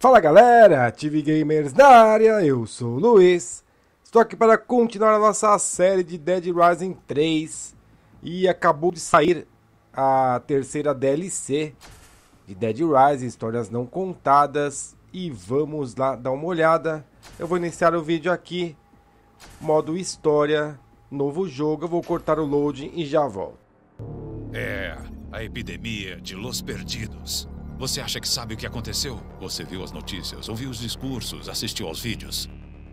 Fala galera, TV Gamers na área, eu sou o Luiz. Estou aqui para continuar a nossa série de Dead Rising 3 e acabou de sair a terceira DLC de Dead Rising, histórias não contadas e vamos lá dar uma olhada. Eu vou iniciar o vídeo aqui, modo história, novo jogo, eu vou cortar o loading e já volto. É, a epidemia de Los Perdidos. Você acha que sabe o que aconteceu? Você viu as notícias, ouviu os discursos, assistiu aos vídeos.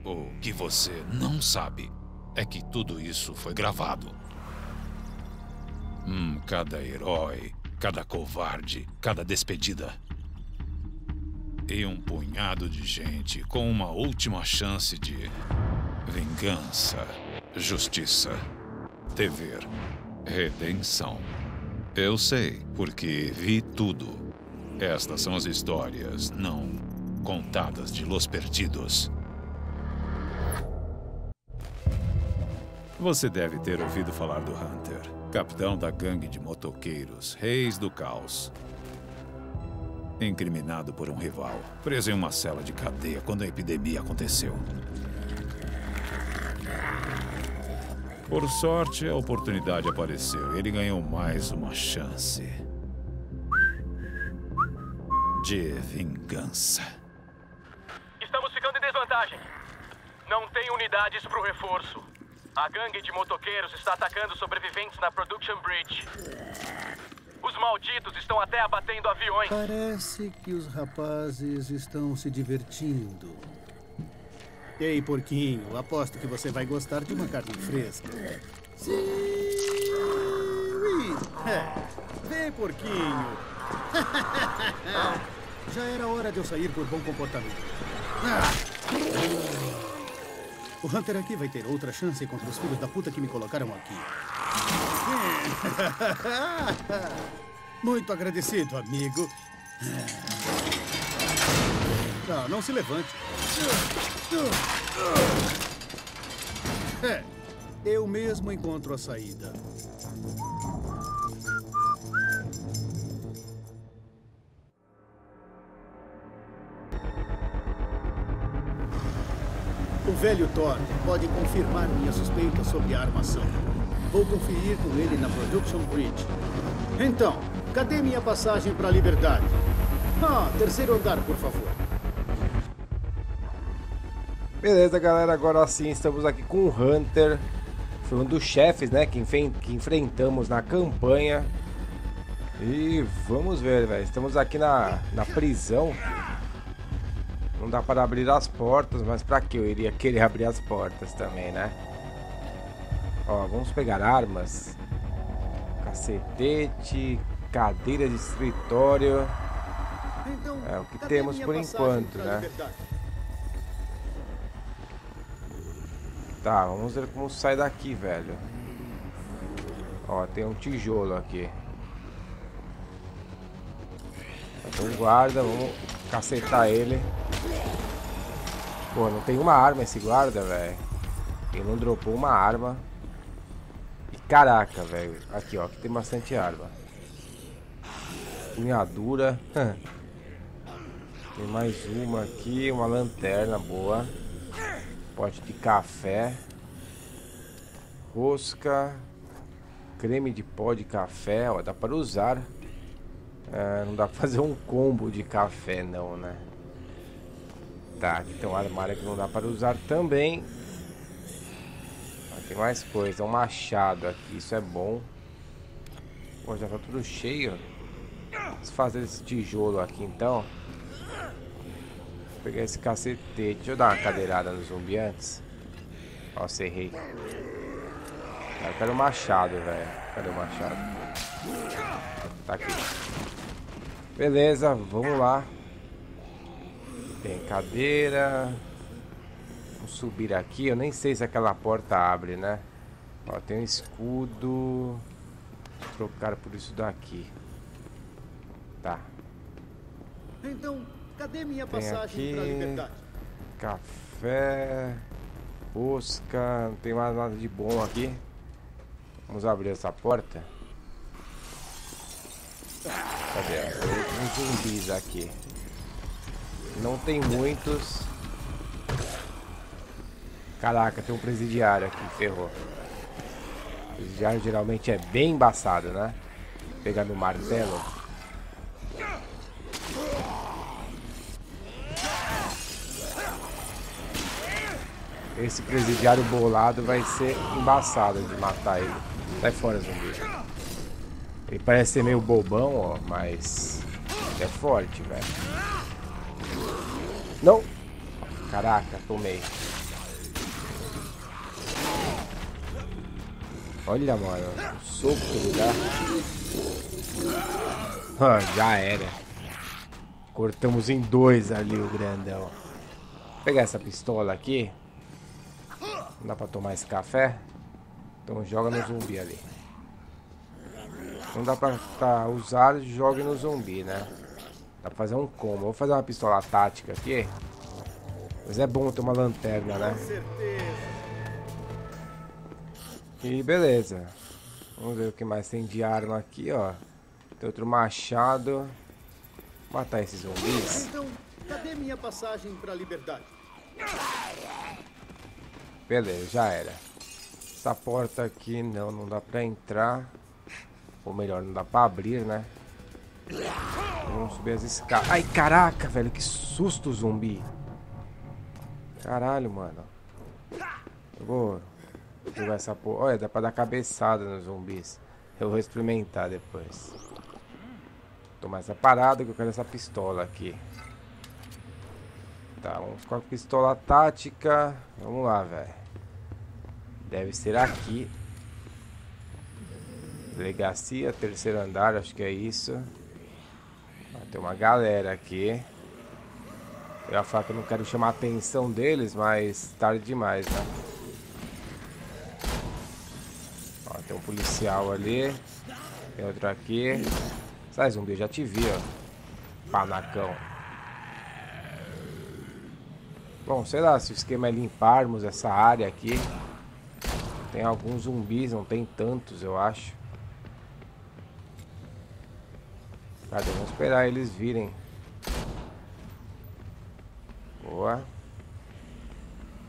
O que você não sabe é que tudo isso foi gravado. Hum, cada herói, cada covarde, cada despedida. E um punhado de gente com uma última chance de vingança, justiça, dever, redenção. Eu sei, porque vi tudo. Estas são as histórias não contadas de Los Perdidos. Você deve ter ouvido falar do Hunter, capitão da gangue de motoqueiros, reis do caos. Incriminado por um rival, preso em uma cela de cadeia quando a epidemia aconteceu. Por sorte, a oportunidade apareceu ele ganhou mais uma chance de vingança. Estamos ficando em desvantagem. Não tem unidades para o reforço. A gangue de motoqueiros está atacando sobreviventes na Production Bridge. Os malditos estão até abatendo aviões. Parece que os rapazes estão se divertindo. Ei, porquinho, aposto que você vai gostar de uma carne fresca. Sim! É. Vem, porquinho. Já era hora de eu sair por bom comportamento. Ah. O Hunter aqui vai ter outra chance contra os filhos da puta que me colocaram aqui. Muito agradecido, amigo. Não, não se levante. É, eu mesmo encontro a saída. Velho Thor pode confirmar minha suspeita sobre a armação. Vou conferir com ele na Production Bridge. Então, cadê minha passagem para a liberdade? Ah, terceiro andar, por favor. Beleza, galera, agora sim estamos aqui com o Hunter. Foi um dos chefes, né, que, que enfrentamos na campanha. E vamos ver, velho. Estamos aqui na, na prisão. Não dá para abrir as portas, mas para que eu iria querer abrir as portas também, né? Ó, vamos pegar armas. Cacetete, cadeira de escritório. Então, É o que cadê temos por enquanto, né? Tá, vamos ver como sai daqui, velho. Ó, tem um tijolo aqui. Um guarda, vamos cacetar ele. Pô, não tem uma arma esse guarda, velho. Ele não dropou uma arma. E caraca, velho. Aqui, ó, aqui tem bastante arma. Punhadura. tem mais uma aqui, uma lanterna boa. Pote de café. Rosca. Creme de pó de café, ó, dá para usar. É, não dá pra fazer um combo de café não, né? Aqui tem um armário que não dá para usar também. Aqui tem mais coisa, um machado aqui, isso é bom. Pô, já tá tudo cheio. Vamos fazer esse tijolo aqui então. Vou pegar esse cacetete. Deixa eu dar uma cadeirada no zumbi antes. Nossa, errei. Eu quero o machado, velho. Cadê o machado? Tá aqui. Beleza, vamos lá. Tem cadeira. Vamos subir aqui. Eu nem sei se aquela porta abre, né? Ó, tem um escudo. Vou trocar por isso daqui. Tá. Então, cadê minha Tem passagem para liberdade? Café. Busca. Não tem mais nada de bom aqui. Vamos abrir essa porta. Cadê? Tem zumbis aqui. Não tem muitos. Caraca, tem um presidiário aqui, ferrou. O presidiário geralmente é bem embaçado, né? Pegando o martelo. Esse presidiário bolado vai ser embaçado de matar ele. Sai fora, zumbi. Ele parece ser meio bobão, ó, mas é forte, velho. Não! Caraca, tomei. Olha, mano, soco que dá. Ah, já era. Cortamos em dois ali o grandão. Vou pegar essa pistola aqui. Não dá pra tomar esse café? Então joga no zumbi ali. Não dá pra, pra usar, jogue no zumbi, né? Dá pra fazer um combo. Vou fazer uma pistola tática aqui. Mas é bom ter uma lanterna, né? E beleza. Vamos ver o que mais tem de arma aqui, ó. Tem outro machado. Matar esses zumbis. Então, cadê minha passagem pra liberdade? Beleza, já era. Essa porta aqui não, não dá pra entrar. Ou melhor, não dá pra abrir, né? Vamos subir as escadas. Ai, caraca, velho, que susto, zumbi. Caralho, mano. Eu vou jogar essa porra. Olha, dá pra dar cabeçada nos zumbis. Eu vou experimentar depois. Tomar essa parada que eu quero essa pistola aqui. Tá, vamos com a pistola tática. Vamos lá, velho. Deve ser aqui. Delegacia, terceiro andar, acho que é isso. Tem uma galera aqui. Eu ia falar que eu não quero chamar a atenção deles, mas tarde demais, né? Ó, tem um policial ali. Tem outro aqui. Sai, zumbi, eu já te vi, ó. Panacão. Bom, sei lá se o esquema é limparmos essa área aqui. Tem alguns zumbis, não tem tantos, eu acho. Cadê? Vamos esperar eles virem. Boa.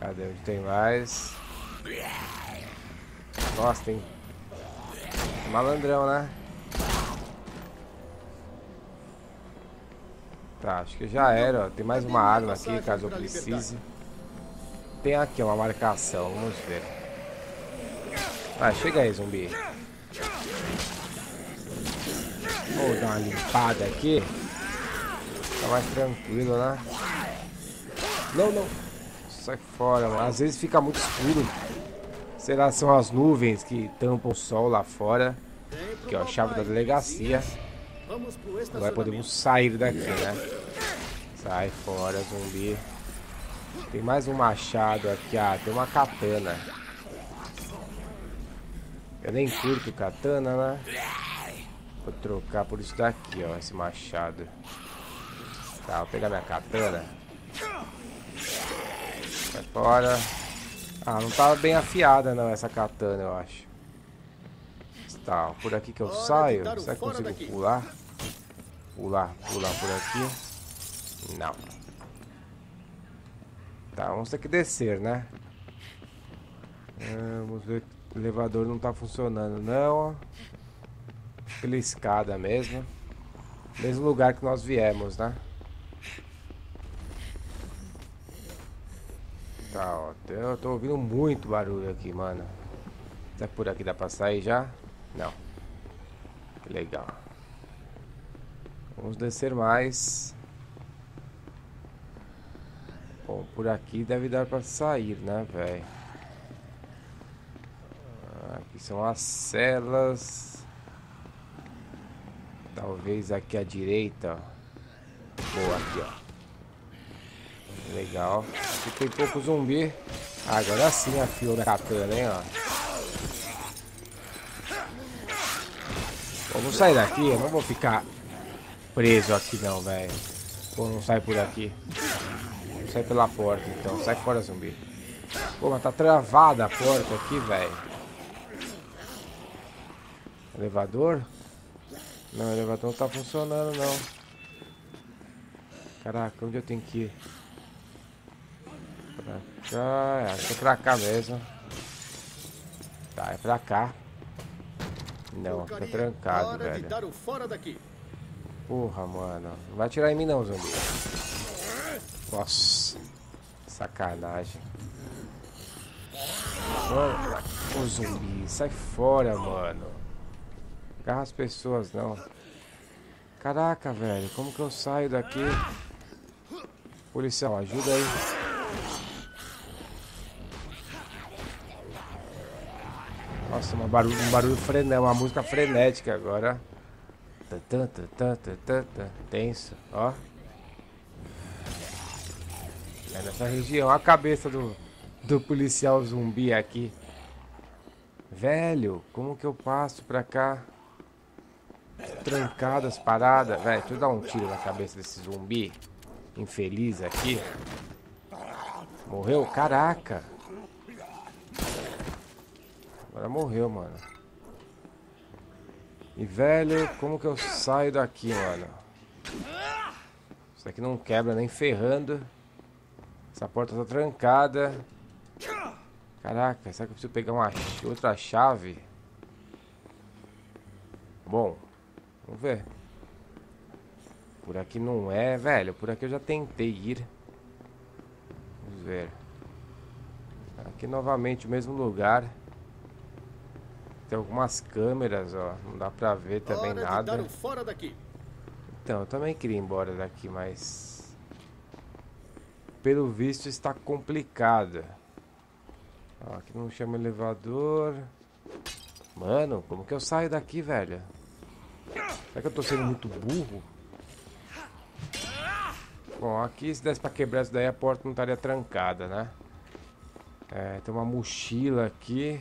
Cadê? Onde tem mais? Nossa, tem... Malandrão, né? Tá, acho que já era. Ó. Tem mais uma arma aqui, caso eu precise. Tem aqui uma marcação, vamos ver. Vai, chega aí, zumbi. Vou dar uma limpada aqui. Tá mais tranquilo, né? Não, não. Sai fora, mano. Às vezes fica muito escuro. Sei lá, são as nuvens que tampam o sol lá fora. Aqui, ó, a chave da delegacia. Agora podemos sair daqui, né? Sai fora, zumbi. Tem mais um machado aqui. Ah, tem uma katana. Eu nem curto katana, né? Vou trocar por isso daqui, ó, esse machado. Tá, vou pegar minha katana. Sai fora. Ah, não tava bem afiada não essa katana, eu acho. Tá, por aqui que eu saio. Será que eu consigo pular? Pular, pular por aqui. Não. Tá, vamos ter que descer, né? Vamos ver. O elevador não tá funcionando, não pela escada mesmo. Mesmo lugar que nós viemos, né? Tá, ó. Eu tô ouvindo muito barulho aqui, mano. Será que por aqui dá pra sair já? Não. Que legal. Vamos descer mais. Bom, por aqui deve dar pra sair, né, velho? Aqui são as celas. Talvez aqui à direita. Boa, aqui, ó. Legal. Aqui tem pouco zumbi. Agora sim a fio da katana, hein, ó. Vamos sair daqui. Eu não vou ficar preso aqui não, velho. Pô, não sai por aqui. Vamos sair pela porta, então. Sai fora, zumbi. Pô, mas tá travada a porta aqui, velho. Elevador? Não, o elevador não tá funcionando, não. Caraca, onde eu tenho que ir? Pra cá, é, acho que é pra cá mesmo. Tá, é pra cá. Não, fica trancado, Hora velho. dar o fora daqui. Porra, mano. Não vai atirar em mim não, zumbi. Nossa. Sacanagem. Ô, ô zumbi, sai fora, mano. Agarra as pessoas, não. Caraca, velho, como que eu saio daqui? Policial, ajuda aí. Nossa, uma barulho, um barulho frenético, uma música frenética agora. Tenso, ó. É nessa região. A cabeça do, do policial zumbi aqui. Velho, como que eu passo pra cá? Trancadas, paradas. Deixa eu dar um tiro na cabeça desse zumbi. Infeliz aqui. Morreu? Caraca. Agora morreu, mano. E velho, como que eu saio daqui, mano? Isso daqui não quebra nem ferrando. Essa porta tá trancada. Caraca, será que eu preciso pegar uma outra chave? Bom, vamos ver. Por aqui não é, velho. Por aqui eu já tentei ir. Vamos ver. Aqui novamente o mesmo lugar. Tem algumas câmeras, ó. Não dá pra ver também Hora nada. Então, eu também queria ir embora daqui, mas. Pelo visto está complicado. Ó, aqui não chama elevador. Mano, como que eu saio daqui, velho? Será que eu tô sendo muito burro? Bom, aqui se desse pra quebrar isso daí, a porta não estaria trancada, né? É, tem uma mochila aqui.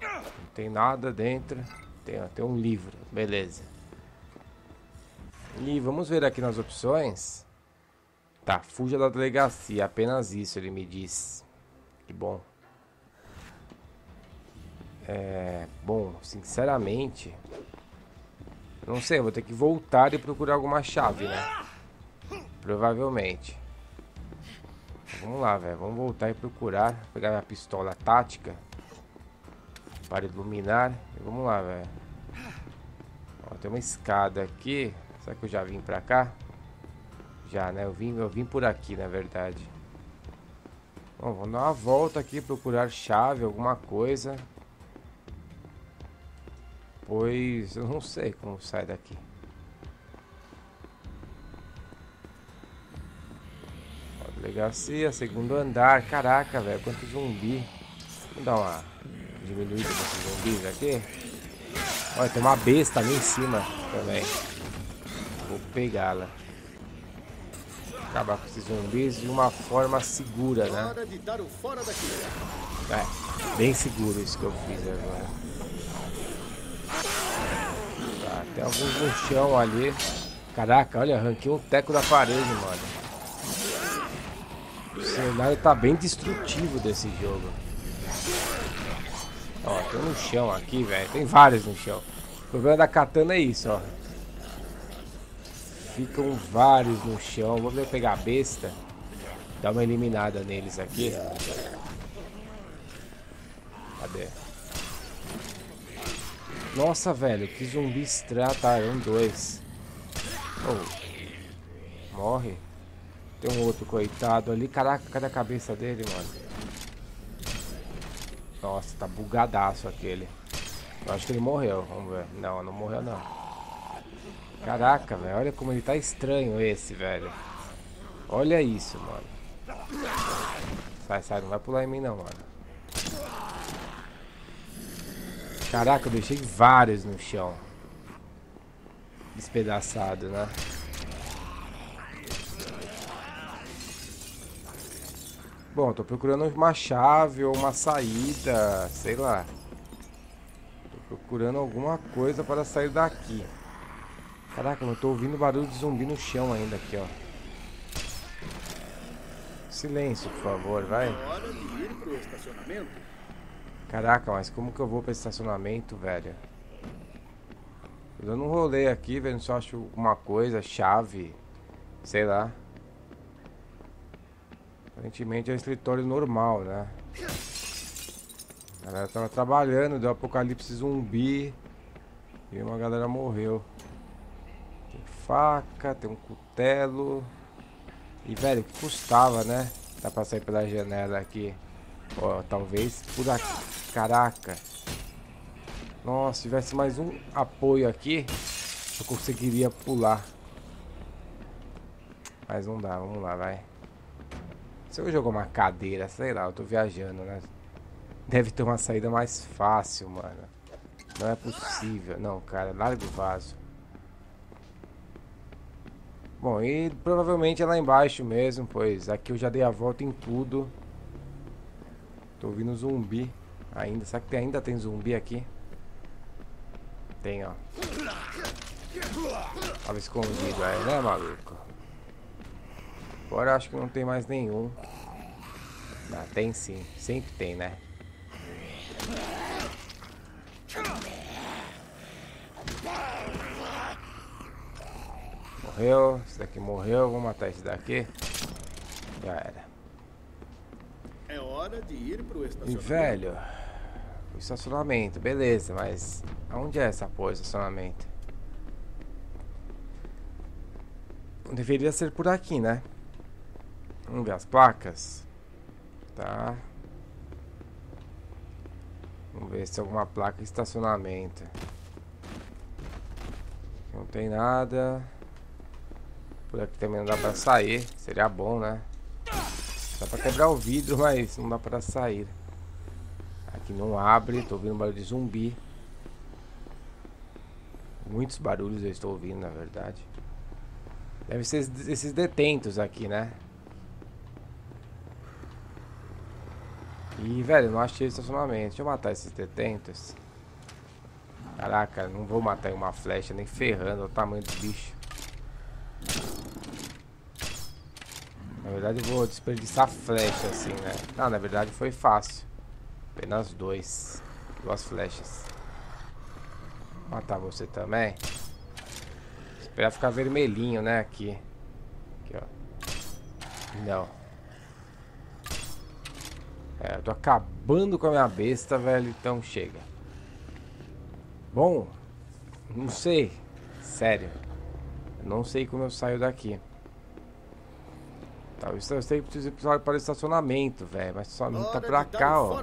Não tem nada dentro. Tem, ó, tem um livro, beleza. E vamos ver aqui nas opções. Tá, fuja da delegacia, apenas isso ele me diz. Que bom. É, bom, sinceramente, não sei, eu vou ter que voltar e procurar alguma chave, né? Provavelmente. Vamos lá, velho, vamos voltar e procurar, pegar minha pistola tática para iluminar. E vamos lá, velho. Tem uma escada aqui. Será que eu já vim pra cá? Já, né? Eu vim, eu vim por aqui, na verdade. Bom, vamos dar uma volta aqui, procurar chave, alguma coisa. Pois eu não sei como sai daqui. Delegacia, segundo andar. Caraca, velho, quanto zumbi. Vamos dar uma diminuída nesses zumbis aqui. Olha, tem uma besta ali em cima também. Vou pegá-la. Acabar com esses zumbis de uma forma segura, né? É, bem seguro isso que eu fiz agora. Tá, tem alguns no chão ali. Caraca, olha, arranquei um teco da parede, mano. O cenário tá bem destrutivo desse jogo. Ó, tem no chão aqui, velho. Tem vários no chão. O problema da katana é isso, ó. Ficam vários no chão. Vou ver pegar a besta. Dar uma eliminada neles aqui. Cadê? Nossa, velho, que zumbi estranho. Tá, é dois. Oh. Morre. Tem um outro coitado ali. Caraca, cadê a cabeça dele, mano? Nossa, tá bugadaço aquele. Eu acho que ele morreu. Vamos ver. Não, não morreu não. Caraca, velho. Olha como ele tá estranho esse, velho. Olha isso, mano. Sai, sai. Não vai pular em mim não, mano. Caraca, eu deixei vários no chão. Despedaçado, né? Bom, tô procurando uma chave ou uma saída, sei lá. Tô procurando alguma coisa para sair daqui. Caraca, eu tô ouvindo barulho de zumbi no chão ainda aqui, ó. Silêncio, por favor, vai. Hora de ir pro estacionamento. Caraca, mas como que eu vou para estacionamento, velho? Tô dando um rolê aqui, vendo se eu acho alguma coisa, chave. Sei lá. Aparentemente é um escritório normal, né? A galera tava trabalhando, deu apocalipse zumbi. E uma galera morreu. Tem faca, tem um cutelo. E velho, que custava, né? Dá pra sair pela janela aqui. Ó, talvez por aqui. Caraca. Nossa, se tivesse mais um apoio aqui, eu conseguiria pular. Mas não dá, vamos lá, vai. Se eu jogar uma cadeira, sei lá, eu tô viajando, né? Deve ter uma saída mais fácil, mano. Não é possível. Não, cara, larga o vaso. Bom, e provavelmente é lá embaixo mesmo, pois aqui eu já dei a volta em tudo. Tô ouvindo zumbi ainda. Será que ainda tem zumbi aqui? Tem, ó. Tava escondido aí, né, maluco? Agora acho que não tem mais nenhum. Ah, tem sim. Sempre tem, né? Morreu. Esse daqui morreu. Vou matar esse daqui. Já era. É hora de ir pro E estacionamento. velho, o estacionamento, beleza, mas aonde é essa porra, estacionamento? Deveria ser por aqui, né? Vamos ver as placas. Tá. Vamos ver se tem alguma placa de estacionamento. Não tem nada. Por aqui também não dá pra sair. Seria bom, né? Dá pra quebrar o vidro, mas não dá pra sair. Não abre, tô ouvindo barulho de zumbi. Muitos barulhos eu estou ouvindo, na verdade. Deve ser esses- detentos aqui, né? E, velho, não achei estacionamento. Deixa eu matar esses detentos. Caraca, não vou matar em uma flecha, nem ferrando. O tamanho do bicho. Na verdade, eu vou desperdiçar flecha assim, né? Não, na verdade foi fácil. Apenas dois. Duas flechas. Matar você também. Esperar ficar vermelhinho, né? Aqui. Aqui, ó. Não. É, eu tô acabando com a minha besta, velho. Então chega. Bom, não sei. Sério. Não sei como eu saio daqui. Tá, eu sei que preciso ir para o estacionamento, velho. Mas o estacionamento tá pra cá, ó.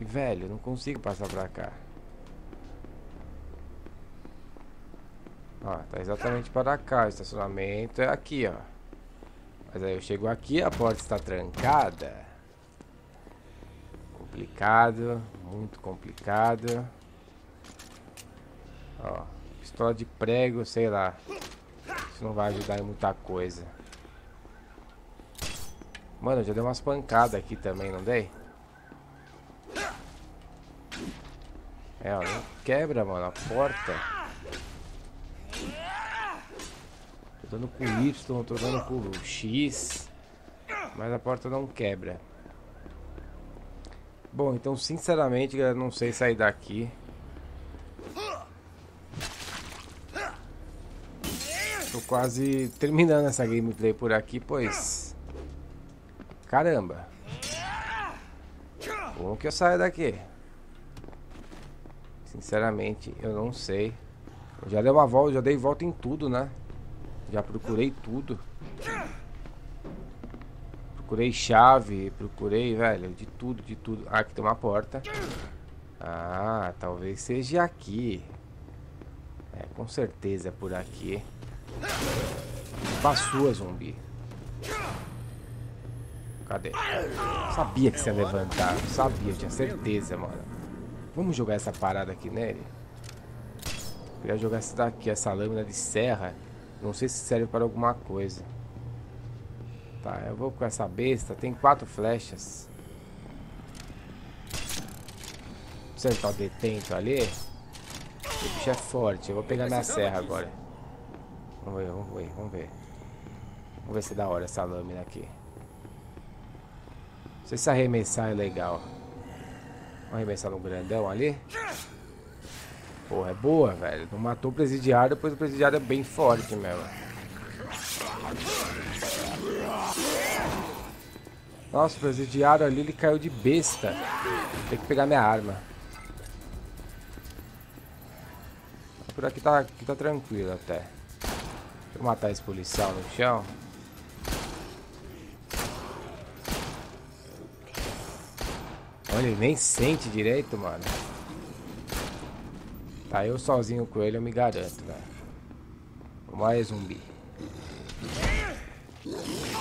E, velho, não consigo passar pra cá. Ó, tá exatamente para cá. O estacionamento é aqui, ó. Mas aí eu chego aqui, a porta está trancada. Complicado, muito complicado. Ó, pistola de prego, sei lá. Isso não vai ajudar em muita coisa. Mano, já dei umas pancadas aqui também, não dei? É, ó, não quebra, mano, a porta. Tô dando com Y, tô dando com X. Mas a porta não quebra. Bom, então sinceramente, galera, não sei sair daqui. Tô quase terminando essa gameplay por aqui, pois... Caramba. Como que eu saio daqui? Sinceramente, eu não sei. Eu já dei uma volta, já dei volta em tudo, né? Já procurei tudo. Procurei chave, procurei, velho, de tudo, de tudo. Ah, aqui tem uma porta. Ah, talvez seja aqui. É, com certeza é por aqui. Passou, zumbi. Cadê? Sabia que você ia levantar. Sabia, tinha certeza, mano. Vamos jogar essa parada aqui nele? Queria jogar essa daqui, essa lâmina de serra. Não sei se serve para alguma coisa. Tá, eu vou com essa besta. Tem quatro flechas. Acertar o detento ali. O bicho é forte. Eu vou pegar minha serra agora. Vamos ver, vamos ver, vamos ver. Vamos ver se é da hora essa lâmina aqui. Não sei se arremessar é legal. Vamos arremessar no grandão ali. Porra, é boa, velho. Não matou o presidiário, pois o presidiário é bem forte mesmo. Nossa, o presidiário ali, ele caiu de besta. Tem que pegar minha arma. Por aqui tá, aqui tá tranquilo até. Deixa eu matar esse policial no chão. Olha, ele nem sente direito, mano. Tá, eu sozinho com ele eu me garanto, velho. Vamos aí, zumbi.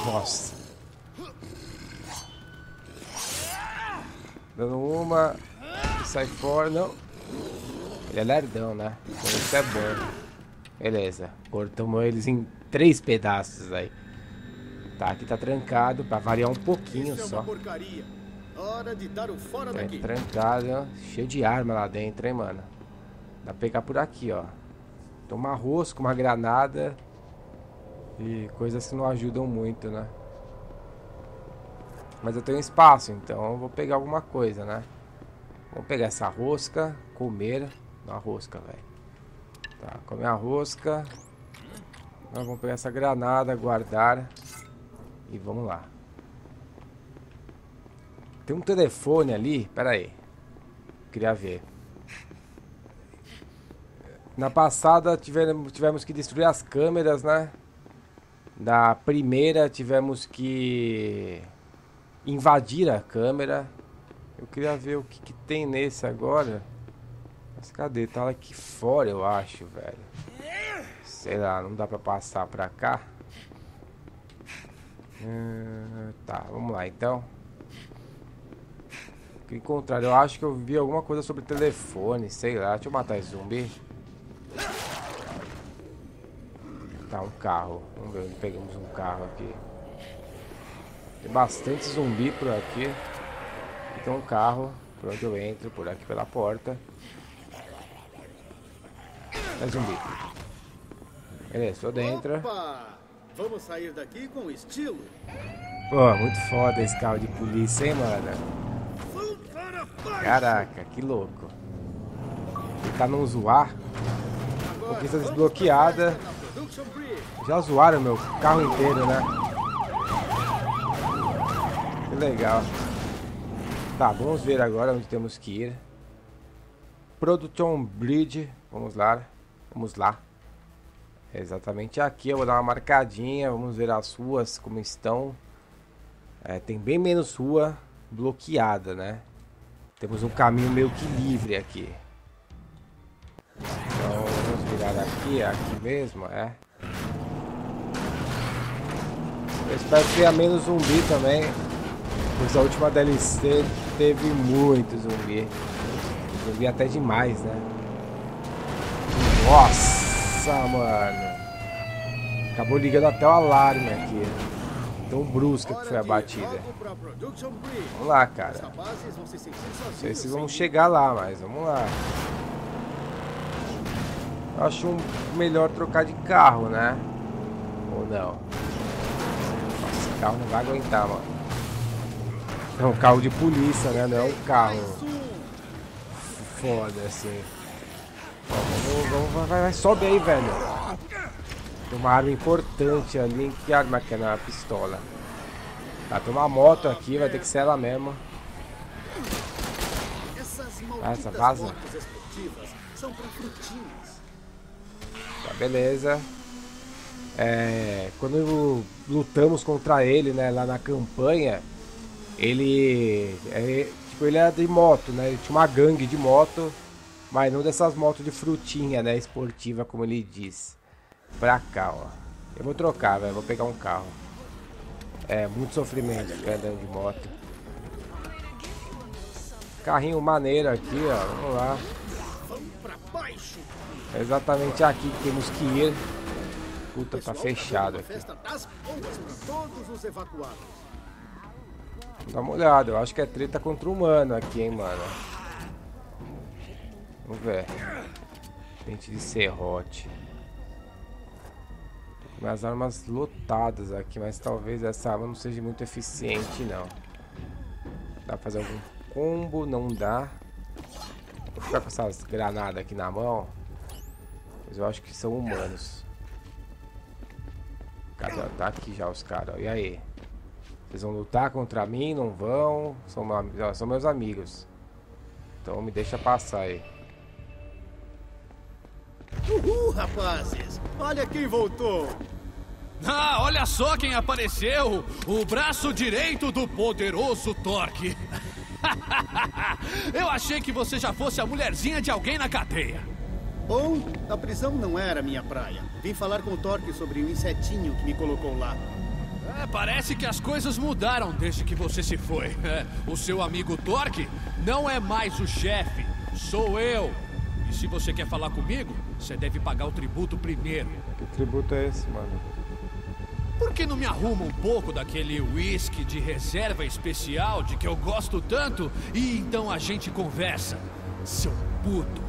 Nossa. Dando uma. Sai fora. Não. Ele é lerdão, né? Então isso é bom. Beleza. Cortamos eles em três pedaços aí. Tá, aqui tá trancado pra variar um pouquinho Isso é só. porcaria. Hora de dar o fora Tá daqui. trancado, ó. cheio de arma lá dentro, hein, mano. Dá pra pegar por aqui, ó. Tomar rosco, uma granada. E coisas que não ajudam muito, né? Mas eu tenho espaço, então eu vou pegar alguma coisa, né? Vamos pegar essa rosca, comer. Uma rosca, velho. Tá, comer a rosca. Nós vamos pegar essa granada, guardar. E vamos lá. Tem um telefone ali. Pera aí. Queria ver. Na passada tivemos, tivemos que destruir as câmeras, né? Na primeira tivemos que invadir a câmera. Eu queria ver o que, que tem nesse agora. Mas cadê? Tá aqui fora, eu acho, velho. Sei lá, não dá pra passar pra cá. Hum, tá, vamos lá então. Que contrário, eu acho que eu vi alguma coisa sobre telefone, sei lá. Deixa eu matar esse zumbi. Tá, um carro. Vamos ver onde pegamos um carro aqui. Tem bastante zumbi por aqui. E tem um carro por onde eu entro, por aqui pela porta. É zumbi. Beleza, tô dentro. Opa! Vamos sair daqui com estilo. Pô, muito foda esse carro de polícia, hein, mano? Caraca, que louco. Tentar não zoar. Conquista desbloqueada. Já zoaram meu carro inteiro, né? Que legal. Tá, vamos ver agora onde temos que ir. Production Bridge. Vamos lá. Vamos lá. É exatamente aqui. Eu vou dar uma marcadinha. Vamos ver as ruas como estão. É, tem bem menos rua bloqueada, né? Temos um caminho meio que livre aqui. Então vamos virar aqui, aqui mesmo, é. Eu espero que tenha menos zumbi também. Pois a última DLC teve muito zumbi. Zumbi até demais, né? Nossa, mano. Acabou ligando até o alarme aqui. Tão brusca que foi a batida. Vamos lá, cara. vão Não sei se sem chegar lá, mas vamos lá. Eu acho um melhor trocar de carro, né? Ou não? Nossa, esse carro não vai aguentar, mano. É um carro de polícia, né? Não é um carro foda assim. Vamos, vamos, vai, vai, vai, sobe aí, velho. Tem uma arma importante ali. Que arma que é na pistola? Tá, tem uma moto aqui, vai ter que ser ela mesmo. Essas Ah, essa vaza? Tá, beleza. É, quando lutamos contra ele, né, lá na campanha, ele, é, tipo, ele era de moto, né? Ele tinha uma gangue de moto, mas não dessas motos de frutinha, né, esportiva, como ele diz. Pra cá, ó. Eu vou trocar, velho, vou pegar um carro. É, muito sofrimento ficar andando de moto. Carrinho maneiro aqui, ó. Vamos lá. É exatamente aqui que temos que ir. Puta, tá fechado aqui. Dá uma olhada, eu acho que é treta contra o humano aqui, hein, mano. Vamos ver. Pente de serrote. Minhas armas lotadas aqui, mas talvez essa arma não seja muito eficiente, não. Dá pra fazer algum combo? Não dá. Vou ficar com essas granadas aqui na mão. Mas eu acho que são humanos. Cadê? Tá aqui já os caras. E aí? Eles vão lutar contra mim, não vão. São, são meus amigos. Então me deixa passar aí. Uhul, rapazes! Olha quem voltou! Ah, olha só quem apareceu! O braço direito do poderoso Torque. Eu achei que você já fosse a mulherzinha de alguém na cadeia. Bom, a prisão não era minha praia. Vim falar com o Torque sobre o insetinho que me colocou lá. É, parece que as coisas mudaram desde que você se foi. É, o seu amigo Torque não é mais o chefe, sou eu. E se você quer falar comigo, você deve pagar o tributo primeiro. Que tributo é esse, mano? Por que não me arruma um pouco daquele whisky de reserva especial de que eu gosto tanto e então a gente conversa, seu puto?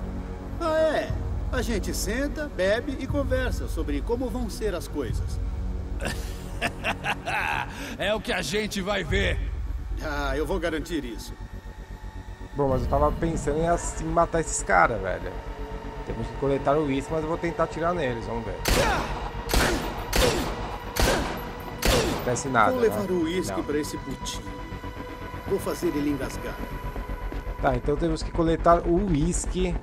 Ah, é? A gente senta, bebe e conversa sobre como vão ser as coisas. é o que a gente vai ver. Ah, eu vou garantir isso. Bom, mas eu tava pensando em assim matar esses caras, velho. Temos que coletar o uísque, mas eu vou tentar atirar neles, vamos ver. Não acontece nada. Vou levar né? o uísque pra esse putinho. Vou fazer ele engasgar. Tá, então temos que coletar o uísque.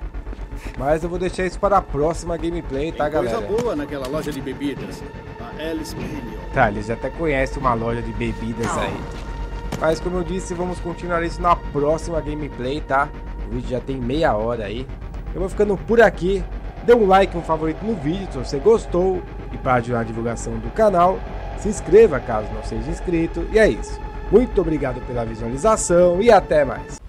Mas eu vou deixar isso para a próxima gameplay, tá, Tem coisa galera? boa naquela loja de bebidas. A Alice. Tá, eles até conhecem uma loja de bebidas aí. Mas como eu disse, vamos continuar isso na próxima gameplay, tá? O vídeo já tem meia hora aí. Eu vou ficando por aqui. Dê um like, um favorito no vídeo se você gostou. E para ajudar a divulgação do canal, se inscreva caso não seja inscrito. E é isso. Muito obrigado pela visualização e até mais.